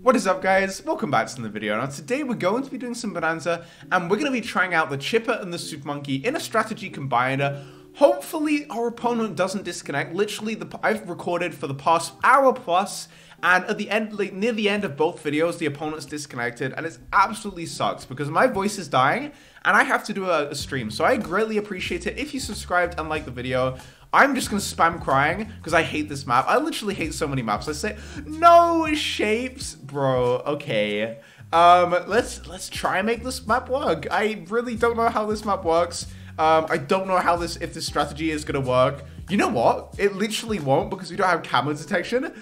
What is up guys? Welcome back to the video. Now today we're going to be doing some Bonanza and we're going to be trying out the Chipper and the Super Monkey in a strategy combiner. Hopefully our opponent doesn't disconnect. Literally, the, I've recorded for the past hour plus and at the end, like near the end of both videos, the opponent's disconnected and it absolutely sucks because my voice is dying and I have to do a, a stream. So I greatly appreciate it if you subscribed and liked the video. I'm just gonna spam crying because I hate this map. I literally hate so many maps. I say, no shapes, bro. Okay. Um, let's let's try and make this map work. I really don't know how this map works. Um, I don't know how this if this strategy is gonna work. You know what? It literally won't because we don't have camo detection.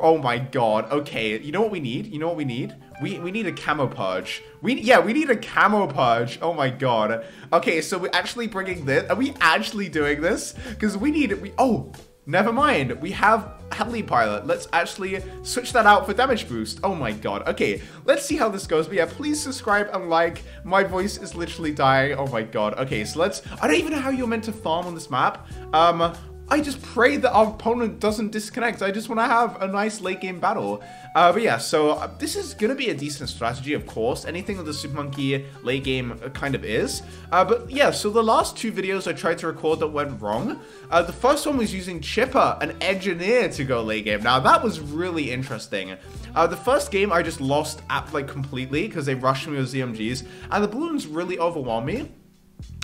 Oh my god. Okay, you know what we need? You know what we need? We we need a camo purge. We yeah, we need a camo purge. Oh my god. Okay, so we're actually bringing this. Are we actually doing this? Because we need we. Oh, never mind. We have heli pilot. Let's actually switch that out for damage boost. Oh my god. Okay, let's see how this goes. But yeah, please subscribe and like. My voice is literally dying. Oh my god. Okay, so let's. I don't even know how you're meant to farm on this map. Um, I just pray that our opponent doesn't disconnect. I just want to have a nice late game battle. Uh, but yeah, so uh, this is going to be a decent strategy, of course. Anything that the Super Monkey late game uh, kind of is. Uh, but yeah, so the last two videos I tried to record that went wrong. Uh, the first one was using Chipper, an engineer, to go late game. Now, that was really interesting. The first game I just lost at, like completely because they rushed me with ZMGs. And the bloons really overwhelmed me.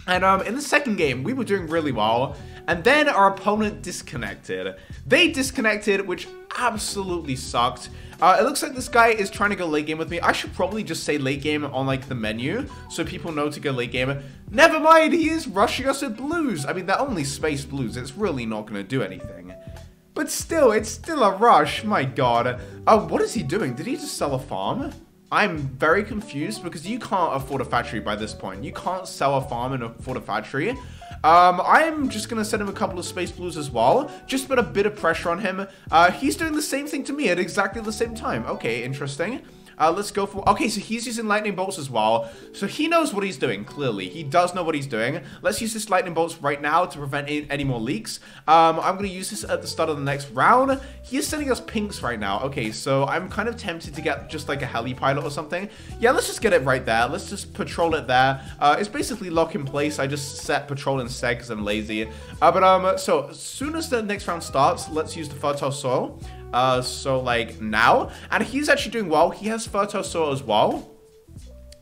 And um, in the second game, we were doing really well, and then our opponent disconnected. They disconnected, which absolutely sucked. Uh, it looks like this guy is trying to go late game with me. I should probably just say late game on like the menu, so people know to go late game. Never mind, he is rushing us with blues. I mean, they're only space blues. It's really not going to do anything. But still, it's still a rush. My god. Uh, what is he doing? Did he just sell a farm? I'm very confused because you can't afford a factory by this point. You can't sell a farm and afford a factory. Um, I'm just going to send him a couple of Space Blues as well. Just put a bit of pressure on him. Uh, he's doing the same thing to me at exactly the same time. Okay, interesting. Uh, let's go for... Okay, so he's using lightning bolts as well. So he knows what he's doing, clearly. He does know what he's doing. Let's use this lightning bolts right now to prevent any more leaks. Um, I'm going to use this at the start of the next round. He is sending us pinks right now. Okay, so I'm kind of tempted to get just like a heli pilot or something. Yeah, let's just get it right there. Let's just patrol it there. Uh, it's basically lock in place. I just set patrol instead because I'm lazy. Uh, but um, so as soon as the next round starts, let's use the fertile soil. Uh, so like now, and he's actually doing well. He has soil as well.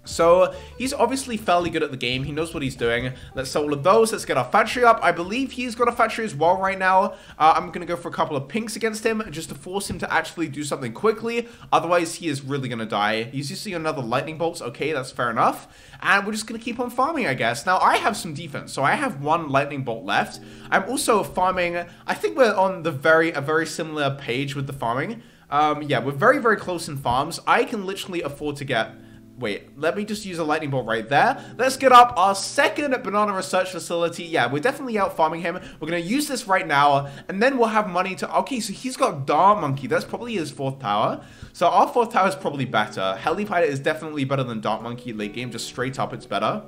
So he's obviously fairly good at the game. He knows what he's doing. Let's sell all of those. Let's get our factory up. I believe he's got a factory as well right now. Uh, I'm going to go for a couple of pinks against him just to force him to actually do something quickly. Otherwise, he is really going to die. He's using another lightning bolts. Okay, that's fair enough. And we're just going to keep on farming, I guess. Now, I have some defense. So I have one lightning bolt left. I'm also farming. I think we're on the very a very similar page with the farming. Um, yeah, we're very, very close in farms. I can literally afford to get Wait, let me just use a lightning bolt right there. Let's get up our second banana research facility. Yeah, we're definitely out farming him. We're going to use this right now, and then we'll have money to... Okay, so he's got Dart Monkey. That's probably his fourth tower. So our fourth tower is probably better. Heli Pilot is definitely better than Dart Monkey late game. Just straight up, it's better.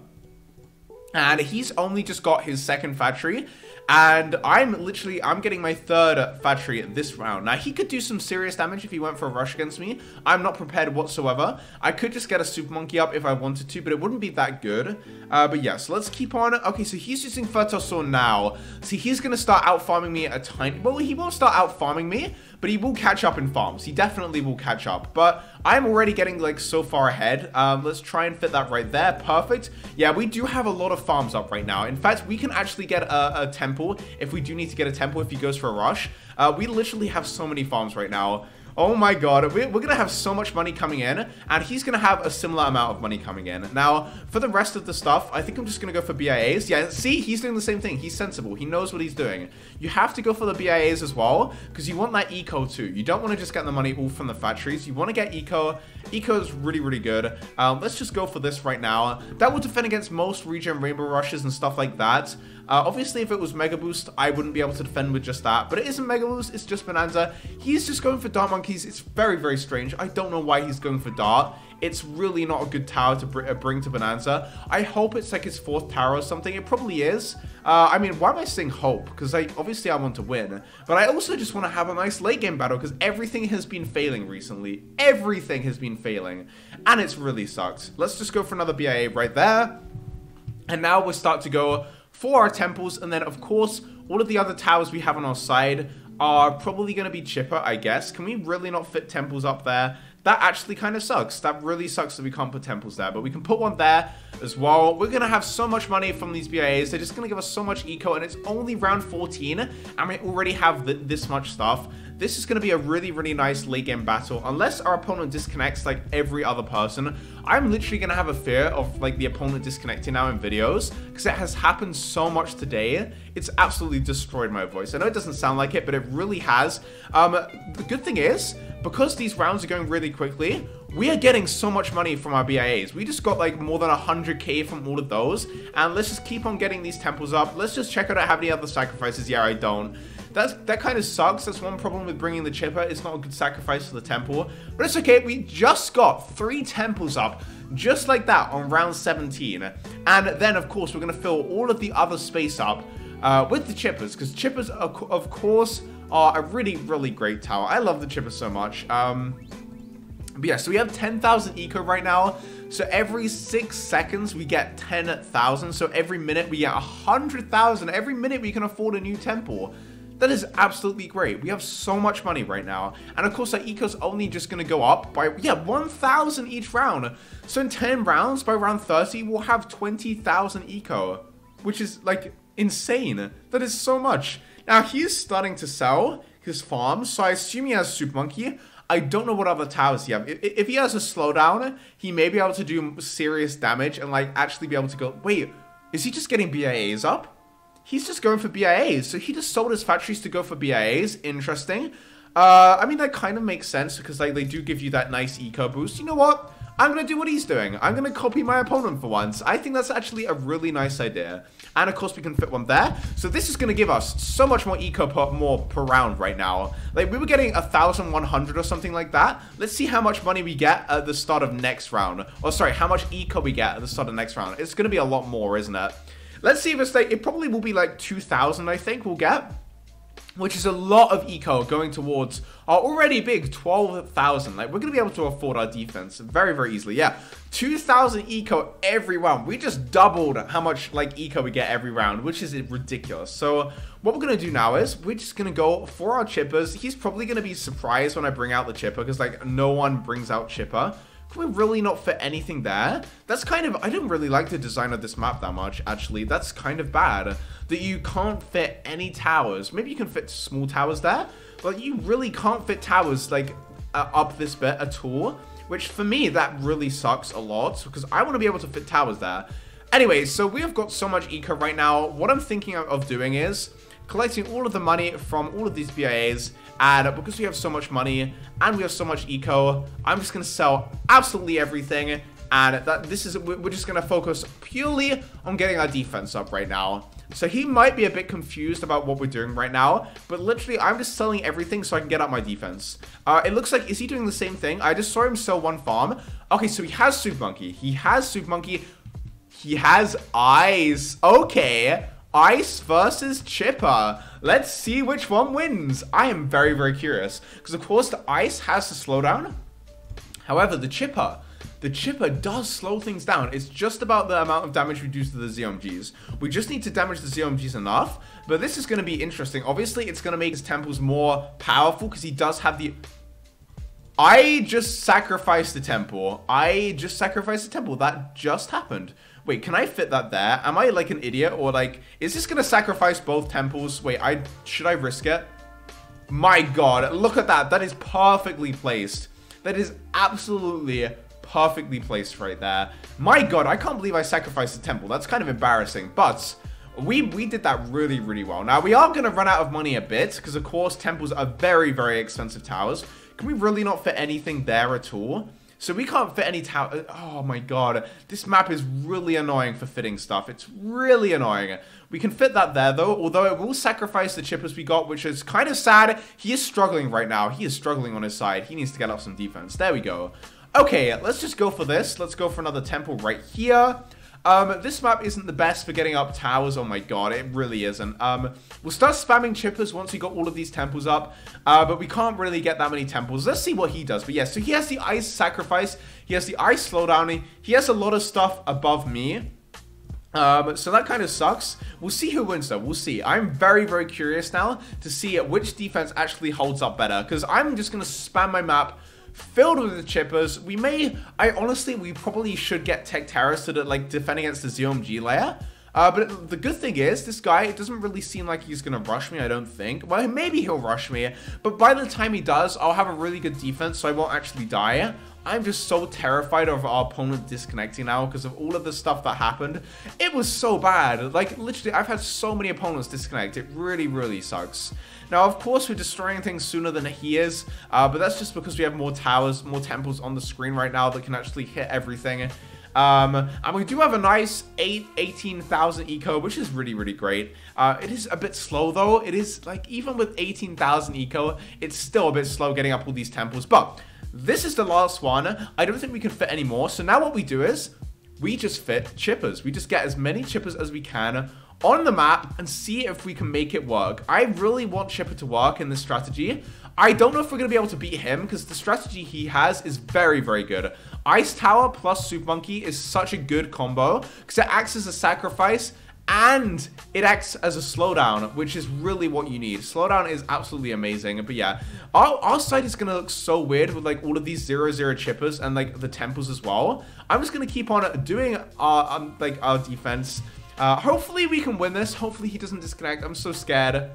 And he's only just got his second factory. And I'm literally, I'm getting my third factory this round. Now, he could do some serious damage if he went for a rush against me. I'm not prepared whatsoever. I could just get a Super Monkey up if I wanted to, but it wouldn't be that good. Uh, but yeah, so let's keep on. Okay, so he's using Fertile Soil now. See, he's going to start out farming me a tiny... Well, he won't start out farming me, but he will catch up in farms. He definitely will catch up. But I'm already getting like so far ahead. Um, let's try and fit that right there. Perfect. Yeah, we do have a lot of farms up right now. In fact, we can actually get a, a temple if we do need to get a temple if he goes for a rush. Uh, we literally have so many farms right now. Oh my god, we're, going to have so much money coming in, and he's going to have a similar amount of money coming in. Now, for the rest of the stuff, I think I'm just going to go for BIAs. Yeah, see, he's doing the same thing. He's sensible. He knows what he's doing. You have to go for the BIAs as well, because you want that eco too. You don't want to just get the money all from the factories. You want to get eco. Eco is really, really good. Um, let's just go for this right now. That will defend against most regen rainbow rushes and stuff like that. Uh, obviously, if it was Mega Boost, I wouldn't be able to defend with just that. But it isn't Mega Boost, it's just Bonanza. He's just going for Dart monkeys. It's very, very strange. I don't know why he's going for Dart. It's really not a good tower to uh, bring to Bonanza. I hope it's like his fourth tower or something. It probably is. Uh, I mean, why am I saying hope? Because I obviously I want to win. But I also just want to have a nice late game battle because everything has been failing recently. Everything has been failing. And it's really sucked. Let's just go for another BIA right there. And now we'll start to go for our temples. And then, of course, all of the other towers we have on our side are probably going to be chipper, I guess. Can we really not fit temples up there? That actually kind of sucks. That really sucks that we can't put temples there, but we can put one there as well. We're going to have so much money from these BIAs. They're just going to give us so much eco, and it's only round 14, and we already have the, this much stuff. This is going to be a really, really nice late game battle. Unless our opponent disconnects like every other person, I'm literally going to have a fear of like the opponent disconnecting now in videos because it has happened so much today. It's absolutely destroyed my voice. I know it doesn't sound like it, but it really has. Um, the good thing is, because these rounds are going really quickly, we are getting so much money from our BIAs. We just got like more than 100k from all of those. And let's just keep on getting these temples up. Let's just check out I have any other sacrifices. Yeah, I don't. That's, that kind of sucks. That's one problem with bringing the chipper. It's not a good sacrifice for the temple. But it's okay. We just got three temples up just like that on round 17. And then, of course, we're going to fill all of the other space up uh, with the chippers. Because chippers, are, of course, are a really, really great tower. I love the chipper so much. Um, but yeah, so we have 10,000 eco right now. So every six seconds we get 10,000. So every minute we get 100,000. Every minute we can afford a new temple. That is absolutely great. We have so much money right now. And of course, our eco's only just going to go up by, yeah, 1,000 each round. So in 10 rounds, by round 30, we'll have 20,000 eco. Which is, like, insane. That is so much. Now, he is starting to sell his farm. So I assume he has Super Monkey. I don't know what other towers he has. If he has a slowdown, he may be able to do serious damage and, like, actually be able to go... Wait, is he just getting BIAs up? He's just going for BIAs. So he just sold his factories to go for BIAs. Interesting. Uh, I mean, that kind of makes sense because like they do give you that nice eco boost. You know what? I'm going to do what he's doing. I'm going to copy my opponent for once. I think that's actually a really nice idea. And of course, we can fit one there. So this is going to give us so much more eco per, more per round right now. Like, we were getting 1,100 or something like that. Let's see how much money we get at the start of next round. Or sorry, how much eco we get at the start of next round. It's going to be a lot more, isn't it? Let's see if it's like, it probably will be like 2,000, I think we'll get. Which is a lot of eco going towards our already big 12,000. Like, we're going to be able to afford our defense very, very easily. Yeah, 2,000 eco every round. We just doubled how much, like, eco we get every round, which is ridiculous. So, what we're going to do now is we're just going to go for our chippers. He's probably going to be surprised when I bring out the chipper because, like, no one brings out chipper. Can we really not fit anything there? That's kind of... I didn't really like the design of this map that much, actually. That's kind of bad. That you can't fit any towers. Maybe you can fit small towers there. But you really can't fit towers, like, uh, up this bit at all. Which, for me, that really sucks a lot. Because I want to be able to fit towers there. Anyway, so we have got so much eco right now. What I'm thinking of doing is collecting all of the money from all of these BIAs and because we have so much money and we have so much eco, I'm just going to sell absolutely everything. And that this is we're just going to focus purely on getting our defense up right now. So he might be a bit confused about what we're doing right now, but literally I'm just selling everything so I can get up my defense. Uh, it looks like, is he doing the same thing? I just saw him sell one farm. Okay, so he has Super Monkey. He has Super Monkey. He has Ice. Okay. Ice versus Chipper. Let's see which one wins. I am very, very curious. Because, of course, the Ice has to slow down. However, the Chipper, the Chipper does slow things down. It's just about the amount of damage we do to the ZOMGs. We just need to damage the ZOMGs enough. But this is going to be interesting. Obviously, it's going to make his temples more powerful because he does have the... I just sacrificed the temple. I just sacrificed the temple. That just happened. Wait, can I fit that there? Am I like an idiot? Or like, is this gonna sacrifice both temples? Wait, I should I risk it? My god, look at that. That is perfectly placed. That is absolutely perfectly placed right there. My god, I can't believe I sacrificed the temple. That's kind of embarrassing. But we we did that really, really well. Now, we are going to run out of money a bit because, of course, temples are very, very expensive towers. Can we really not fit anything there at all? So we can't fit any tower. Oh my god. This map is really annoying for fitting stuff. It's really annoying. We can fit that there though, although it will sacrifice the chippers we got, which is kind of sad. He is struggling right now. He is struggling on his side. He needs to get up some defense. There we go. Okay, let's just go for this. Let's go for another temple right here. Um, this map isn't the best for getting up towers. Oh my god, it really isn't. Um, we'll start spamming chippers once we got all of these temples up, uh, but we can't really get that many temples. Let's see what he does. But yeah, so he has the ice sacrifice, he has the ice slowdown, he has a lot of stuff above me. Um, so that kind of sucks. We'll see who wins though. We'll see. I'm very, very curious now to see which defense actually holds up better because I'm just going to spam my map filled with the chippers. We may, I honestly, we probably should get Tech Terrors to like defend against the ZOMG layer. Uh, but the good thing is, this guy, it doesn't really seem like he's going to rush me, I don't think. Well, maybe he'll rush me, but by the time he does, I'll have a really good defense, so I won't actually die. I'm just so terrified of our opponent disconnecting now because of all of the stuff that happened. It was so bad. Like, literally, I've had so many opponents disconnect. It really, really sucks. Now, of course, we're destroying things sooner than he is, uh, but that's just because we have more towers, more temples on the screen right now that can actually hit everything. Um, and we do have a nice 8, 18,000 eco, which is really, really great. Uh, it is a bit slow though. It is like, even with 18,000 eco, it's still a bit slow getting up all these temples. But this is the last one. I don't think we can fit any more. So now what we do is we just fit chippers. We just get as many chippers as we can on the map and see if we can make it work. I really want Chipper to work in this strategy. I don't know if we're going to be able to beat him because the strategy he has is very, very good. Ice Tower plus Super Monkey is such a good combo because it acts as a sacrifice and it acts as a slowdown, which is really what you need. Slowdown is absolutely amazing. But yeah, our, our side is to look so weird with like all of these zero zero chippers and like the temples as well. I'm just to keep on doing our um, like our defense uh, hopefully we can win this. Hopefully he doesn't disconnect. I'm so scared.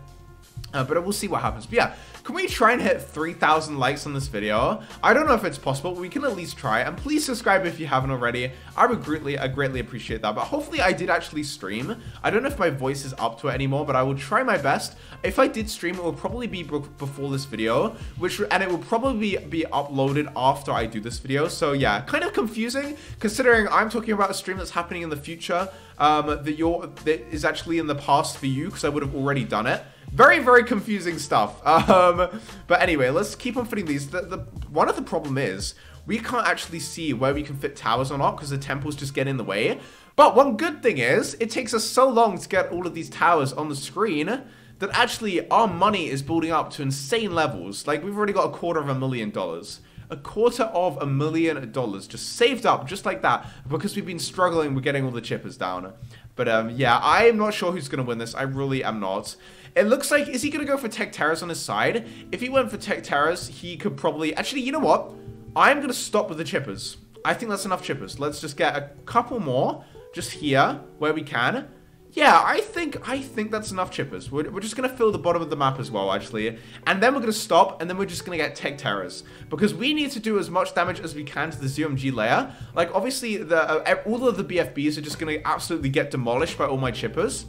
Uh, but we'll see what happens. But yeah, can we try and hit 3,000 likes on this video? I don't know if it's possible, but we can at least try. And please subscribe if you haven't already. I would greatly, I greatly appreciate that. But hopefully I did actually stream. I don't know if my voice is up to it anymore, but I will try my best. If I did stream, it will probably be before this video, which and it will probably be, be uploaded after I do this video. So yeah, kind of confusing considering I'm talking about a stream that's happening in the future um, that you're that is actually in the past for you because I would have already done it. Very, very confusing stuff. Um, but anyway, let's keep on fitting these. The, the, one of the problem is we can't actually see where we can fit towers or not because the temples just get in the way. But one good thing is it takes us so long to get all of these towers on the screen that actually our money is building up to insane levels. Like we've already got a quarter of a million dollars. A quarter of a million dollars just saved up just like that because we've been struggling with getting all the chippers down. But um, yeah, I'm not sure who's going to win this. I really am not. It looks like, is he going to go for Tech Terrors on his side? If he went for Tech Terrors, he could probably... Actually, you know what? I'm going to stop with the chippers. I think that's enough chippers. Let's just get a couple more just here where we can. Yeah, I think I think that's enough chippers. We're, we're just going to fill the bottom of the map as well, actually. And then we're going to stop, and then we're just going to get Tech Terrors. Because we need to do as much damage as we can to the ZMG layer. Like, obviously, the uh, all of the BFBs are just going to absolutely get demolished by all my chippers.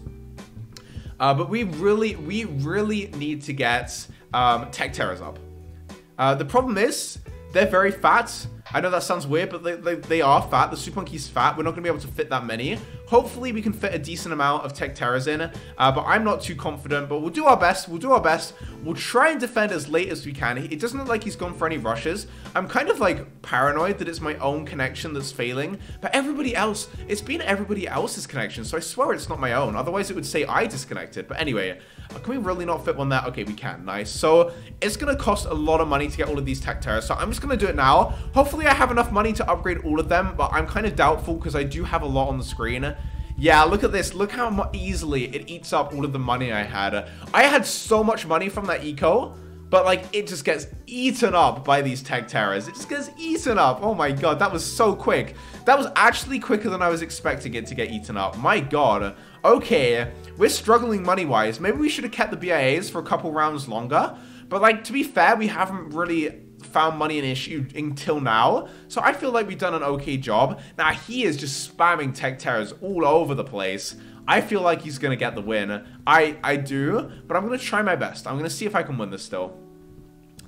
Uh, but we really, we really need to get um, Tech Terrors up. Uh, the problem is, they're very fat. I know that sounds weird, but they, they, they are fat. The Super Monkey's fat. We're not going to be able to fit that many. Hopefully, we can fit a decent amount of Tech Terrors in, uh, but I'm not too confident. But we'll do our best. We'll do our best. We'll try and defend as late as we can. It doesn't look like he's gone for any rushes. I'm kind of like paranoid that it's my own connection that's failing, but everybody else, it's been everybody else's connection, so I swear it's not my own. Otherwise, it would say I disconnected. But anyway, uh, can we really not fit one there? Okay, we can. Nice. So it's to cost a lot of money to get all of these Tech Terrors, so I'm just going to do it now. Hopefully, I have enough money to upgrade all of them, but I'm kind of doubtful because I do have a lot on the screen. Yeah, look at this. Look how easily it eats up all of the money I had. I had so much money from that eco, but like it just gets eaten up by these tech terrors. It just gets eaten up. Oh my god, that was so quick. That was actually quicker than I was expecting it to get eaten up. My god. Okay, we're struggling money-wise. Maybe we should have kept the BIAs for a couple rounds longer. But like, to be fair, we haven't really found money an issue until now. So I feel like we've done an okay job. Now he is just spamming tech terrors all over the place. I feel like he's going to get the win. I, I do, but I'm going to try my best. I'm going to see if I can win this still.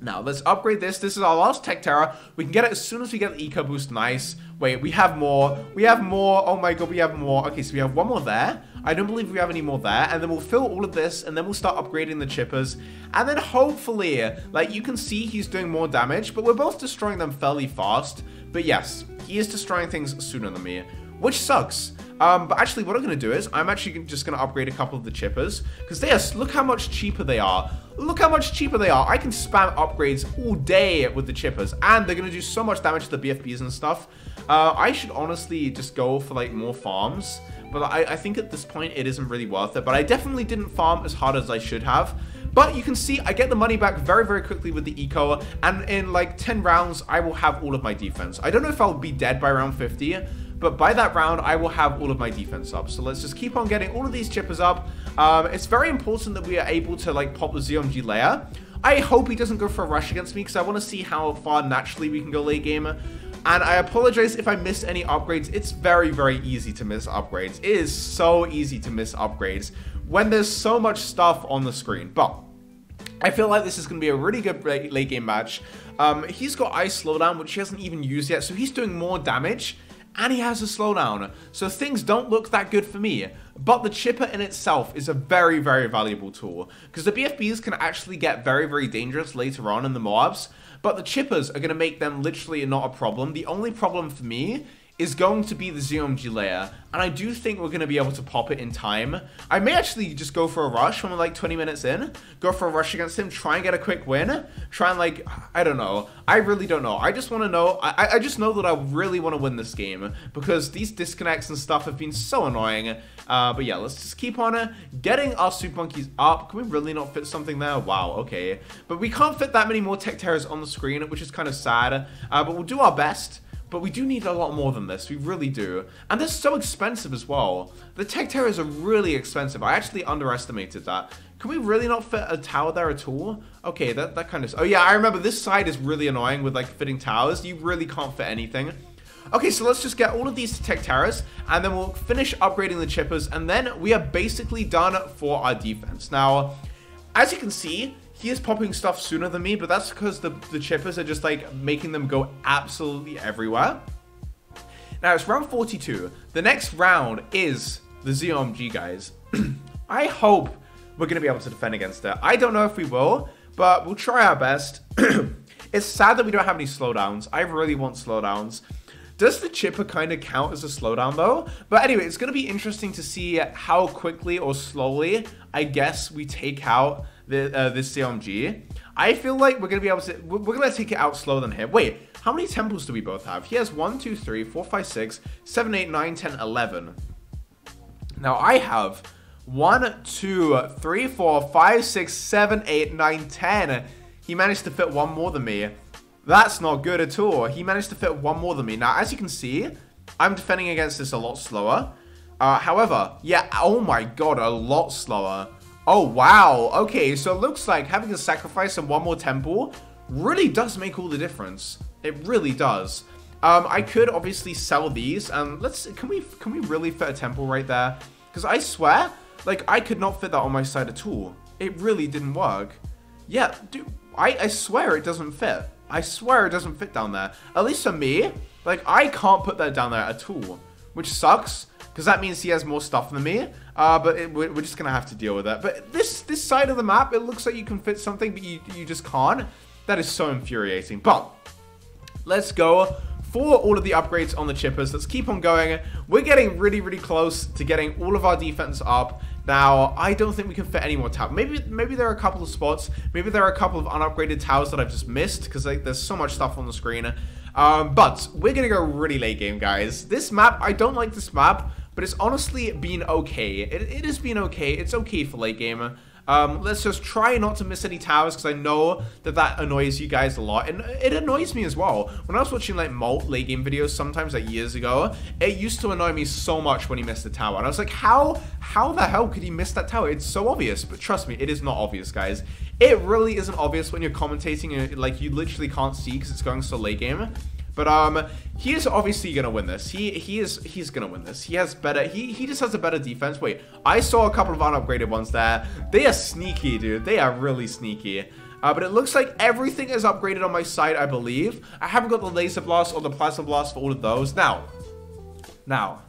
Now, let's upgrade this. This is our last Tech Terror. We can get it as soon as we get the Eco Boost. Nice. Wait, we have more. We have more. Oh my god, we have more. Okay, so we have one more there. I don't believe we have any more there. And then we'll fill all of this, and then we'll start upgrading the chippers. And then hopefully, like, you can see he's doing more damage, but we're both destroying them fairly fast. But yes, he is destroying things sooner than me, which sucks. Um, but actually, what I'm going to do is, I'm actually just going to upgrade a couple of the chippers. Because they are, look how much cheaper they are. Look how much cheaper they are. I can spam upgrades all day with the chippers. And they're going to do so much damage to the BFBs and stuff. Uh, I should honestly just go for, like, more farms. But I, I think at this point, it isn't really worth it. But I definitely didn't farm as hard as I should have. But you can see I get the money back very, very quickly with the eco. And in like 10 rounds, I will have all of my defense. I don't know if I'll be dead by round 50. But by that round, I will have all of my defense up. So let's just keep on getting all of these chippers up. Um, it's very important that we are able to like pop the ZMG layer. I hope he doesn't go for a rush against me because I want to see how far naturally we can go late game. And I apologize if I missed any upgrades. It's very, very easy to miss upgrades. It is so easy to miss upgrades when there's so much stuff on the screen. But I feel like this is going to be a really good late game match. Um, he's got Ice Slowdown, which he hasn't even used yet, so he's doing more damage and he has a slowdown. So things don't look that good for me. But the chipper in itself is a very, very valuable tool. Because the BFBs can actually get very, very dangerous later on in the mobs. But the chippers are going to make them literally not a problem. The only problem for me is going to be the ZOMG layer, and I do think we're going to be able to pop it in time. I may actually just go for a rush when we're like 20 minutes in, go for a rush against him, try and get a quick win, try and like, I don't know. I really don't know. I just want to know, I, I just know that I really want to win this game, because these disconnects and stuff have been so annoying. Uh, but yeah, let's just keep on uh, getting our Super Monkeys up. Can we really not fit something there? Wow, okay. But we can't fit that many more Tech Terrors on the screen, which is kind of sad, uh, but we'll do our best. But we do need a lot more than this. We really do. And they're so expensive as well. The Tech Terrors are really expensive. I actually underestimated that. Can we really not fit a tower there at all? Okay, that, that kind of... Oh yeah, I remember this side is really annoying with like fitting towers. You really can't fit anything. Okay, so let's just get all of these Tech Terrors, and then we'll finish upgrading the chippers, and then we are basically done for our defense. Now, as you can see, he is popping stuff sooner than me, but that's because the, the chippers are just like making them go absolutely everywhere. Now it's round 42. The next round is the ZOMG guys. I hope we're going to be able to defend against it. I don't know if we will, but we'll try our best. it's sad that we don't have any slowdowns. I really want slowdowns. Does the chipper kind of count as a slowdown though? But anyway, it's going to be interesting to see how quickly or slowly, I guess, we take out the, uh, this ZOMG. I feel like we're to be able to... We're, to take it out slower than him. Wait, how many temples do we both have? He has 1, 2, 3, 4, 5, 6, 7, 8, 9, 10, 11. Now, I have 1, 2, 3, 4, 5, 6, 7, 8, 9, 10. He managed to fit one more than me. That's not good at all. He managed to fit one more than me. Now, as you can see, I'm defending against this a lot slower. Uh, however, yeah, oh my god, a lot slower. Oh, wow. Okay, so it looks like having a sacrifice and one more temple really does make all the difference. It really does. Um, I could obviously sell these. Um, let's, can we, can we really fit a temple right there? Because I swear, like, I could not fit that on my side at all. It really didn't work. Yeah, dude, I, I swear it doesn't fit. I swear it doesn't fit down there. At least for me, like, I can't put that down there at all. Which sucks, because that means he has more stuff than me. Uh, but it, we're, just gonna have to deal with that. But this this side of the map, it looks like you can fit something, but you, you just can't. That is so infuriating. But let's go for all of the upgrades on the chippers. Let's keep on going. We're getting really, really close to getting all of our defense up. Now, I don't think we can fit any more towers. Maybe maybe there are a couple of spots. Maybe there are a couple of unupgraded towers that I've just missed because like, there's so much stuff on the screen. Um, but we're going to go really late game, guys. This map, I don't like this map but it's honestly been okay. It, it has been okay. It's okay for late game. Um, let's just try not to miss any towers because I know that that annoys you guys a lot. And it annoys me as well. When I was watching like Molt late game videos sometimes like years ago, it used to annoy me so much when he missed the tower. And I was like, how, how the hell could he miss that tower? It's so obvious. But trust me, it is not obvious, guys. It really isn't obvious when you're commentating and like you literally can't see because it's going so late game. But um, he is obviously gonna win this. He he is he's gonna win this. He has better. He he just has a better defense. Wait, I saw a couple of unupgraded ones there. They are sneaky, dude. They are really sneaky. Uh, but it looks like everything is upgraded on my side, I believe. I haven't got the Laser Blast or the Plasma Blast for all of those. Now, now,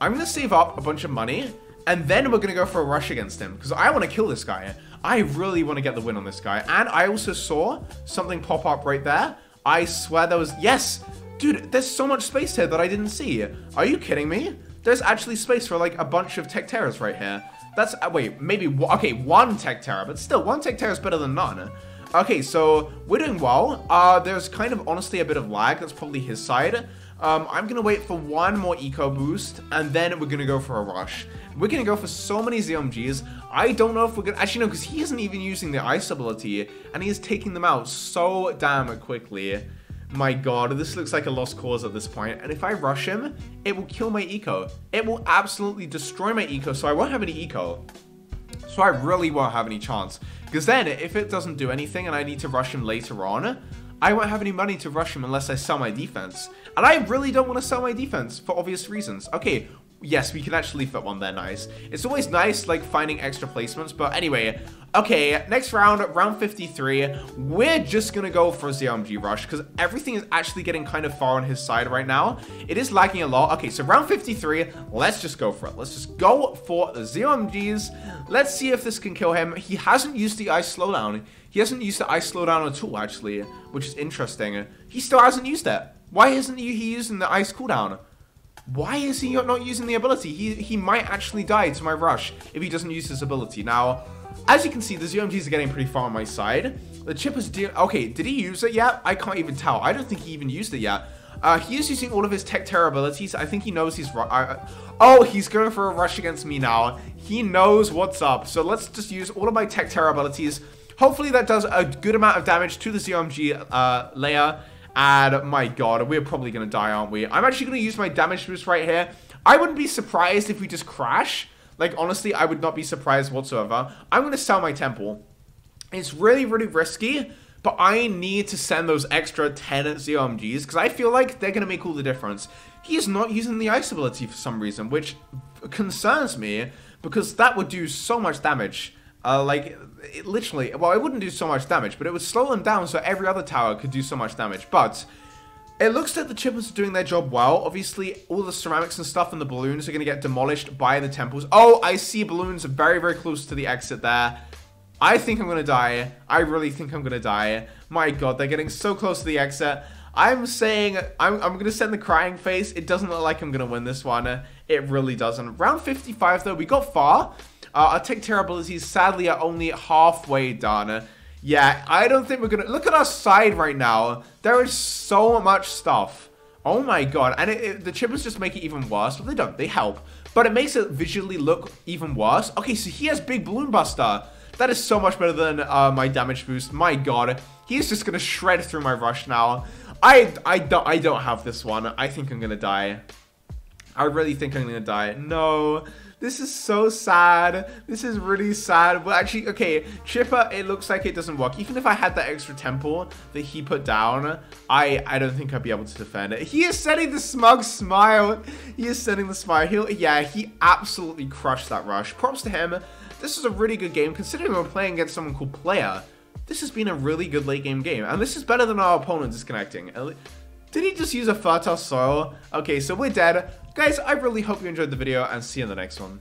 I'm going to save up a bunch of money, and then we're going to go for a rush against him, because I want to kill this guy. I really want to get the win on this guy. And I also saw something pop up right there. I swear there was... Yes! Dude, there's so much space here that I didn't see. Are you kidding me? There's actually space for, like, a bunch of Tech Terrors right here. That's... Uh, wait, maybe... Okay, one Tech Terror, but still, one Tech Terror is better than none. Okay, so we're doing well. Uh, there's kind of, honestly, a bit of lag. That's probably his side. Um, I'm to wait for one more eco boost, and then we're to go for a rush. We're to go for so many ZMGs. I don't know if we're to... Actually, no, because he isn't even using the ice ability, and he is taking them out so damn quickly. My god, this looks like a lost cause at this point. And if I rush him, it will kill my eco. It will absolutely destroy my eco, so I won't have any eco. So I really won't have any chance. Because then, if it doesn't do anything and I need to rush him later on, I won't have any money to rush him unless I sell my defense. And I really don't want to sell my defense for obvious reasons. Okay, yes, we can actually fit one there, nice. It's always nice, like, finding extra placements, but anyway, okay, next round, round 53, we're just gonna go for ZMG rush, because everything is actually getting kind of far on his side right now. It is lagging a lot. Okay, so round 53, let's just go for it. Let's just go for the ZMGs. Let's see if this can kill him. He hasn't used the ice slowdown. He hasn't used the ice slowdown at all, actually, which is interesting. He still hasn't used it. Why isn't he using the ice cooldown? Why is he not using the ability? He, he might actually die to my rush if he doesn't use his ability. Now, as you can see, the ZMGs are getting pretty far on my side. The chip is... Okay, did he use it yet? I can't even tell. I don't think he even used it yet. Uh, he is using all of his tech terror abilities. I think he knows he's... Oh, he's going for a rush against me now. He knows what's up. So let's just use all of my tech terror abilities. Hopefully that does a good amount of damage to the ZMG uh, layer. And my god, we're probably going to die, aren't we? I'm actually going to use my damage boost right here. I wouldn't be surprised if we just crash. Like, honestly, I would not be surprised whatsoever. I'm going to sell my temple. It's really, really risky, but I need to send those extra 10 ZOMGs because I feel like they're going to make all the difference. He is not using the ice ability for some reason, which concerns me because that would do so much damage. Uh, like, it literally, well, it wouldn't do so much damage, but it would slow them down so every other tower could do so much damage. But it looks like the chippers are doing their job well. Obviously, all the ceramics and stuff and the bloons are going to get demolished by the temples. Oh, I see bloons very, very close to the exit there. I think I'm going to die. I really think I'm going to die. My god, they're getting so close to the exit. I'm saying, I'm, I'm going to send the crying face. It doesn't look like I'm going to win this one. It really doesn't. Round 55, though, we got far. Uh, our tech terror abilities, sadly, are only halfway done. Yeah, I don't think we're gonna... Look at our side right now. There is so much stuff. Oh my god. And it, it, the chippers just make it even worse. But they don't. They help. But it makes it visually look even worse. Okay, so he has Big Balloon Buster. That is so much better than uh, my damage boost. My god. He's just gonna shred through my rush now. I, I, don't, I don't have this one. I think I'm gonna die. I really think I'm gonna die. No. This is so sad. This is really sad. Well, actually, okay, Chipper, it looks like it doesn't work. Even if I had that extra temple that he put down, I, I don't think I'd be able to defend it. He is sending the smug smile. He is sending the smile. He'll, yeah, he absolutely crushed that rush. Props to him. This is a really good game, considering we're playing against someone called Player. This has been a really good late game game, and this is better than our opponent disconnecting. Did he just use a fertile soil? Okay, so we're dead. Guys, I really hope you enjoyed the video and see you in the next one.